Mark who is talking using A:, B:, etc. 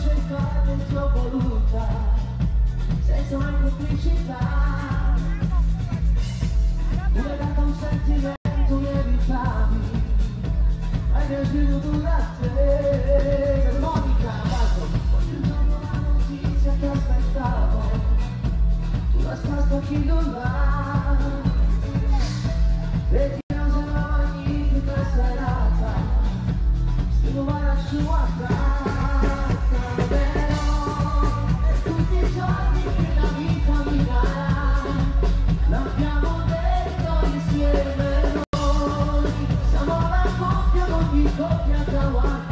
A: accettare il tuo voluta senza una complicità. Tu hai dato un sentimento inevitabile hai deciso tu da te Monica Marco ogni giorno la notizia che aspettavo. Tu la stai a chi non va? can't tell why.